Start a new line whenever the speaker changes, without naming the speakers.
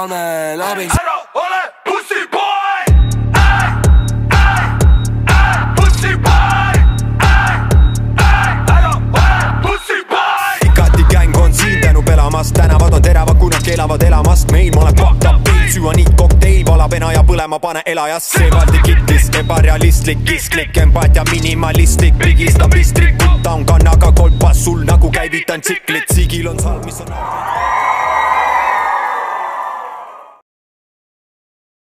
Kolmel abiks
ära ole pussipoeg Ei, ei, ei, pussipoeg Ei, ei, ära ole pussipoeg
Ikati gäng on siin tänu pelamast. Tänavad on teravad, kui nad keelavad elamast. Meil ma olen fucked up veits, süaniit kokteil valab ena ja põlema, pane elajas. Seevaldi kitlis, ebarealistlik, isklik, empaatia minimalistlik, pigistab istrik, ta on kannaga kolpas sul nagu käivitan tsiklit, sigil on salm, mis on